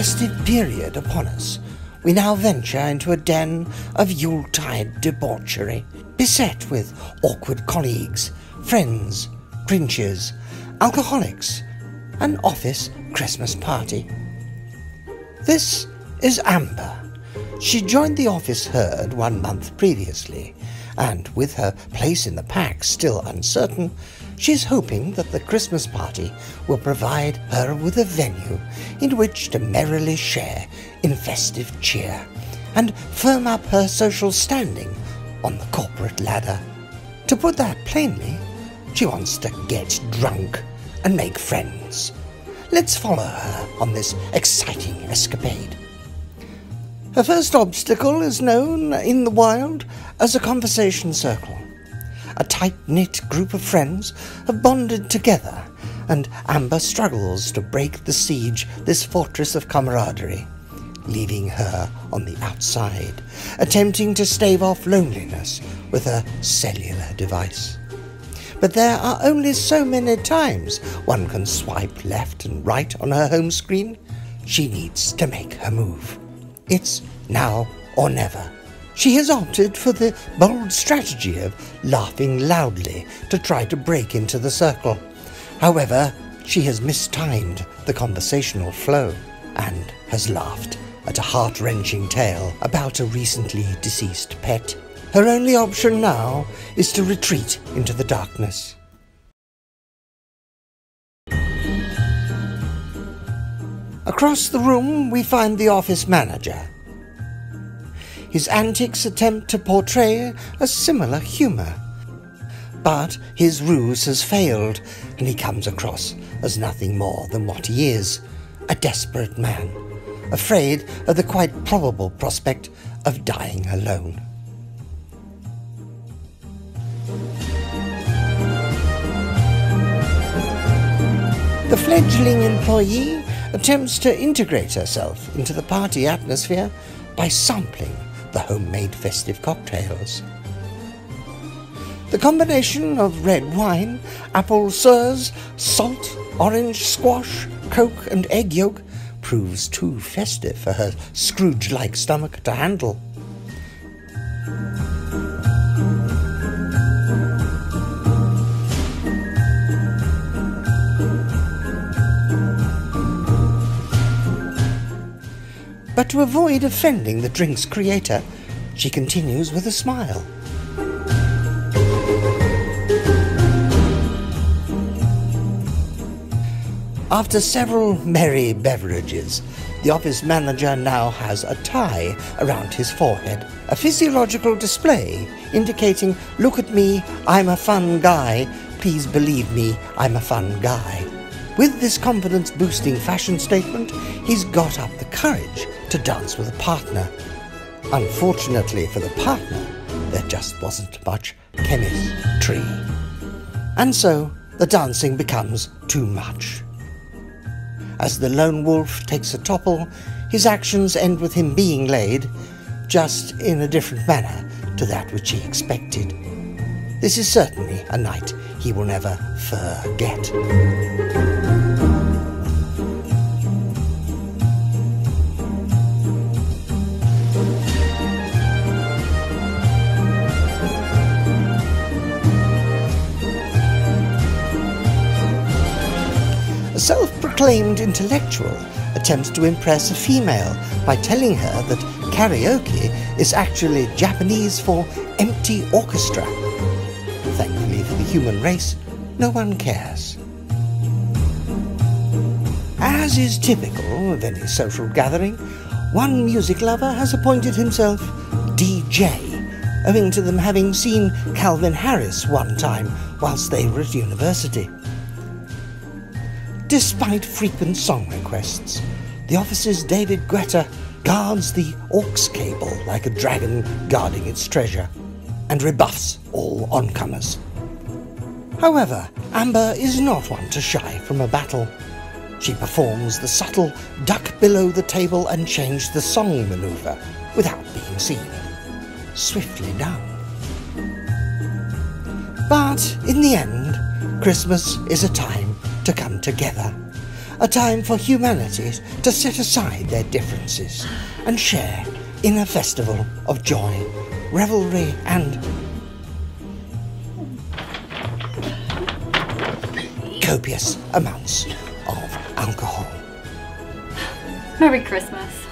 festive period upon us, we now venture into a den of Yuletide debauchery, beset with awkward colleagues, friends, grinches, alcoholics, an office Christmas party. This is Amber. She joined the office herd one month previously, and with her place in the pack still uncertain, she is hoping that the Christmas party will provide her with a venue in which to merrily share in festive cheer and firm up her social standing on the corporate ladder. To put that plainly, she wants to get drunk and make friends. Let's follow her on this exciting escapade. Her first obstacle is known in the wild as a conversation circle. A tight knit group of friends have bonded together, and Amber struggles to break the siege this fortress of camaraderie, leaving her on the outside, attempting to stave off loneliness with her cellular device. But there are only so many times one can swipe left and right on her home screen. She needs to make her move. It's now or never. She has opted for the bold strategy of laughing loudly to try to break into the circle. However, she has mistimed the conversational flow and has laughed at a heart wrenching tale about a recently deceased pet. Her only option now is to retreat into the darkness. Across the room, we find the office manager, his antics attempt to portray a similar humour. But his ruse has failed, and he comes across as nothing more than what he is a desperate man, afraid of the quite probable prospect of dying alone. The fledgling employee attempts to integrate herself into the party atmosphere by sampling the homemade festive cocktails. The combination of red wine, apple sirs, salt, orange squash, coke, and egg yolk proves too festive for her Scrooge like stomach to handle. But to avoid offending the drink's creator, she continues with a smile. After several merry beverages, the office manager now has a tie around his forehead, a physiological display indicating, look at me, I'm a fun guy, please believe me, I'm a fun guy. With this confidence boosting fashion statement, he's got up the courage to dance with a partner. Unfortunately for the partner, there just wasn't much chemistry. And so the dancing becomes too much. As the lone wolf takes a topple, his actions end with him being laid, just in a different manner to that which he expected. This is certainly a night he will never forget. Self-proclaimed intellectual attempts to impress a female by telling her that karaoke is actually Japanese for empty orchestra. Thankfully for the human race, no one cares. As is typical of any social gathering, one music lover has appointed himself DJ, owing to them having seen Calvin Harris one time whilst they were at university. Despite frequent song requests, the officer's David Guetta guards the aux cable like a dragon guarding its treasure and rebuffs all oncomers. However, Amber is not one to shy from a battle. She performs the subtle duck below the table and change the song maneuver without being seen. Swiftly done. But in the end, Christmas is a time to come together. a time for humanity to set aside their differences and share in a festival of joy, revelry, and copious amounts of alcohol. Merry Christmas.